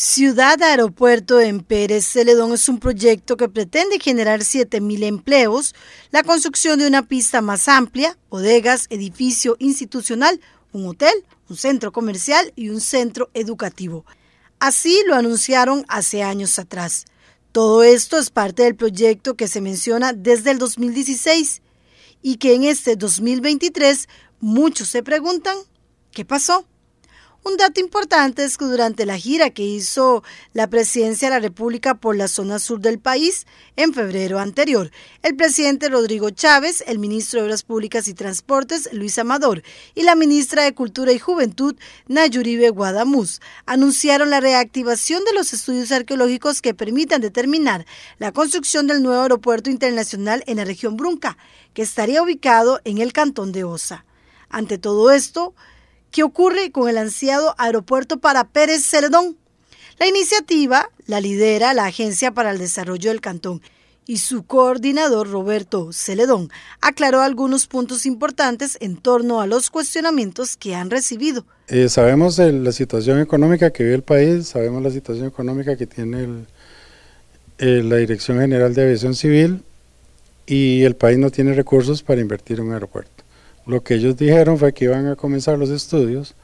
Ciudad Aeropuerto en Pérez Celedón es un proyecto que pretende generar 7.000 empleos, la construcción de una pista más amplia, bodegas, edificio institucional, un hotel, un centro comercial y un centro educativo. Así lo anunciaron hace años atrás. Todo esto es parte del proyecto que se menciona desde el 2016 y que en este 2023 muchos se preguntan, ¿qué pasó? Un dato importante es que durante la gira que hizo la presidencia de la República por la zona sur del país en febrero anterior, el presidente Rodrigo Chávez, el ministro de Obras Públicas y Transportes Luis Amador y la ministra de Cultura y Juventud Nayuribe Guadamuz anunciaron la reactivación de los estudios arqueológicos que permitan determinar la construcción del nuevo aeropuerto internacional en la región Brunca, que estaría ubicado en el cantón de Osa. Ante todo esto, ¿Qué ocurre con el ansiado aeropuerto para Pérez Celedón? La iniciativa la lidera la Agencia para el Desarrollo del Cantón y su coordinador Roberto Celedón aclaró algunos puntos importantes en torno a los cuestionamientos que han recibido. Eh, sabemos la situación económica que vive el país, sabemos la situación económica que tiene eh, la Dirección General de Aviación Civil y el país no tiene recursos para invertir en un aeropuerto. Lo que ellos dijeron fue que iban a comenzar los estudios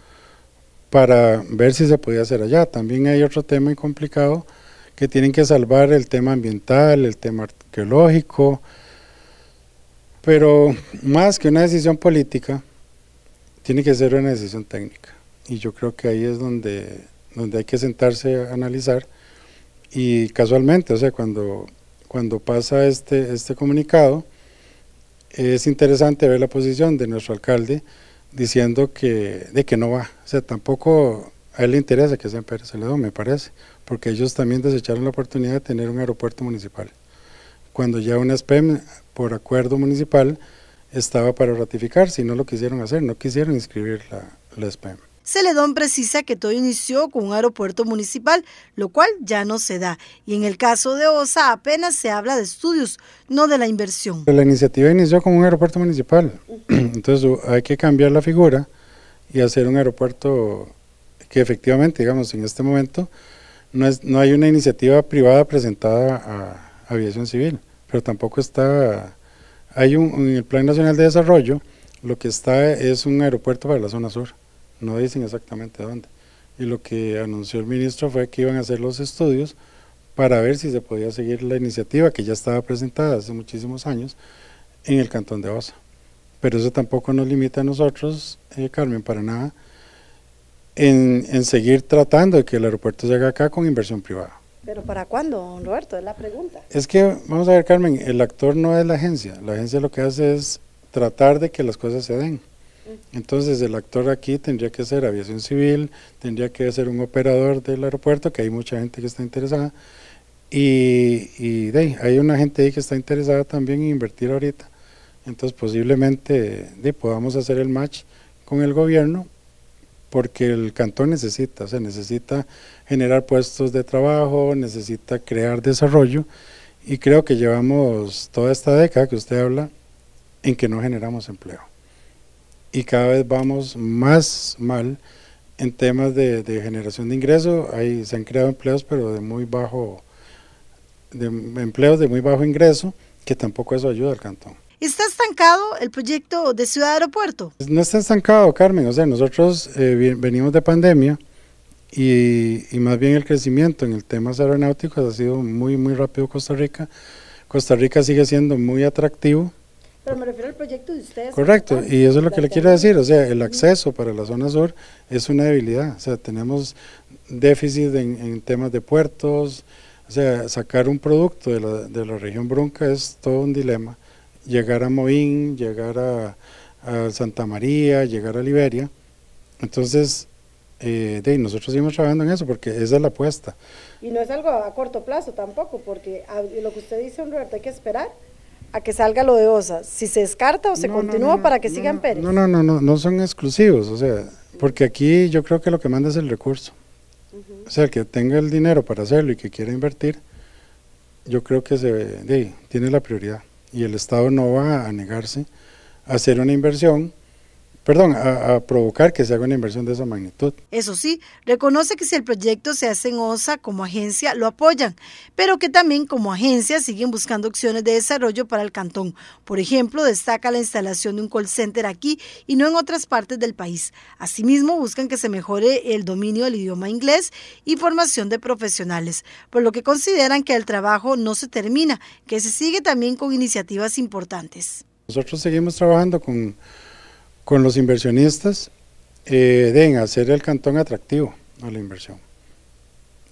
para ver si se podía hacer allá. También hay otro tema complicado que tienen que salvar el tema ambiental, el tema arqueológico, pero más que una decisión política, tiene que ser una decisión técnica. Y yo creo que ahí es donde, donde hay que sentarse a analizar. Y casualmente, o sea, cuando, cuando pasa este, este comunicado, es interesante ver la posición de nuestro alcalde diciendo que, de que no va. O sea, tampoco a él le interesa que sea en Pérez Celedón, me parece, porque ellos también desecharon la oportunidad de tener un aeropuerto municipal. Cuando ya una SPEM, por acuerdo municipal, estaba para ratificarse y no lo quisieron hacer, no quisieron inscribir la, la SPEM. Celedón precisa que todo inició con un aeropuerto municipal, lo cual ya no se da. Y en el caso de OSA apenas se habla de estudios, no de la inversión. La iniciativa inició con un aeropuerto municipal, entonces hay que cambiar la figura y hacer un aeropuerto que efectivamente, digamos, en este momento no, es, no hay una iniciativa privada presentada a aviación civil, pero tampoco está, hay un, en el Plan Nacional de Desarrollo, lo que está es un aeropuerto para la zona sur no dicen exactamente dónde. Y lo que anunció el ministro fue que iban a hacer los estudios para ver si se podía seguir la iniciativa que ya estaba presentada hace muchísimos años en el cantón de Osa. Pero eso tampoco nos limita a nosotros, eh, Carmen, para nada, en, en, seguir tratando de que el aeropuerto llegue acá con inversión privada. ¿Pero para cuándo, Roberto? Es la pregunta. Es que, vamos a ver, Carmen, el actor no es la agencia. La agencia lo que hace es tratar de que las cosas se den. Entonces el actor aquí tendría que ser aviación civil, tendría que ser un operador del aeropuerto, que hay mucha gente que está interesada, y, y hay una gente ahí que está interesada también en invertir ahorita. Entonces posiblemente podamos hacer el match con el gobierno, porque el cantón necesita, o sea, necesita generar puestos de trabajo, necesita crear desarrollo, y creo que llevamos toda esta década que usted habla en que no generamos empleo y cada vez vamos más mal en temas de, generación de ingresos. Ahí se han creado empleos, pero de muy bajo, de empleos de muy bajo ingreso, que tampoco eso ayuda al cantón. ¿Está estancado el proyecto de Ciudad Aeropuerto? No está estancado, Carmen. O sea, nosotros eh, venimos de pandemia y, y, más bien el crecimiento en el tema aeronáutico ha sido muy, muy rápido Costa Rica. Costa Rica sigue siendo muy atractivo pero me refiero al proyecto de ustedes. Correcto, y eso es lo que le quiero decir, o sea, el acceso para la zona sur es una debilidad, o sea, tenemos déficit en, temas de puertos, o sea, sacar un producto de la, de la región Brunca es todo un dilema, llegar a Moín, llegar a, Santa María, llegar a Liberia, entonces, eh, de, nosotros seguimos trabajando en eso porque esa es la apuesta. Y no es algo a corto plazo tampoco, porque lo que usted dice, Roberto, hay que esperar a que salga lo de OSA, si se descarta o se continúa para que sigan Pérez. No, no, no, no, no son exclusivos, o sea, porque aquí yo creo que lo que manda es el recurso. O sea, el que tenga el dinero para hacerlo y que quiera invertir, yo creo que se tiene la prioridad. Y el Estado no va a negarse a hacer una inversión perdón, a, provocar que se haga una inversión de esa magnitud. Eso sí, reconoce que si el proyecto se hace en OSA como agencia, lo apoyan, pero que también como agencia siguen buscando opciones de desarrollo para el cantón. Por ejemplo, destaca la instalación de un call center aquí y no en otras partes del país. Asimismo, buscan que se mejore el dominio del idioma inglés y formación de profesionales, por lo que consideran que el trabajo no se termina, que se sigue también con iniciativas importantes. Nosotros seguimos trabajando con con los inversionistas eh, de hacer el cantón atractivo a la inversión.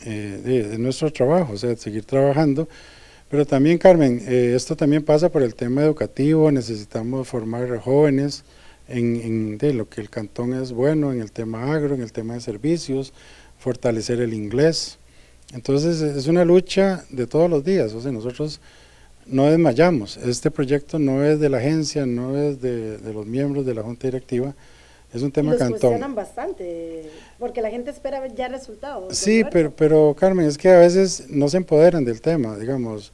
Eh, de, nuestro trabajo, o sea, seguir trabajando. Pero también, Carmen, eh, esto también pasa por el tema educativo, necesitamos formar jóvenes en, de lo que el cantón es bueno, en el tema agro, en el tema de servicios, fortalecer el inglés. Entonces es una lucha de todos los días, o sea, nosotros no desmayamos. Este proyecto no es de la agencia, no es de, los miembros de la junta directiva, es un tema los cantón. bastante, porque la gente espera ya resultados. Sí, pero, pero Carmen, es que a veces no se empoderan del tema, digamos.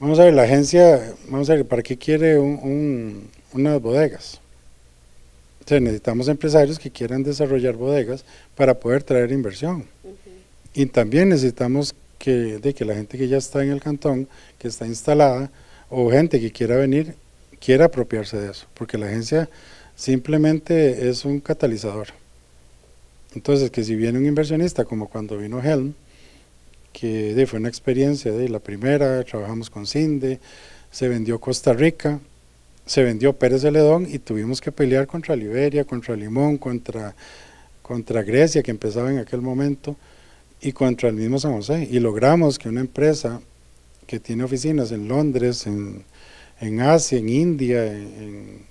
Vamos a ver, la agencia, vamos a ver, ¿para qué quiere un, unas bodegas? O sea, necesitamos empresarios que quieran desarrollar bodegas para poder traer inversión. Y también necesitamos de que la gente que ya está en el cantón, que está instalada, o gente que quiera venir, quiera apropiarse de eso, porque la agencia simplemente es un catalizador. Entonces, que si viene un inversionista, como cuando vino Helm, que de, fue una experiencia de la primera, trabajamos con Cinde, se vendió Costa Rica, se vendió Pérez Celedón y tuvimos que pelear contra Liberia, contra Limón, contra, contra Grecia, que empezaba en aquel momento, y contra el mismo San José. Y logramos que una empresa que tiene oficinas en Londres, en, Asia, en India, en,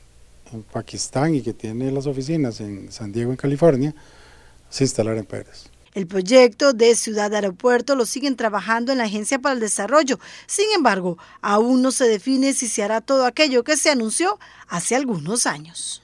en, Pakistán y que tiene las oficinas en San Diego, en California, se instalara en Pérez. El proyecto de Ciudad Aeropuerto lo siguen trabajando en la Agencia para el Desarrollo. Sin embargo, aún no se define si se hará todo aquello que se anunció hace algunos años.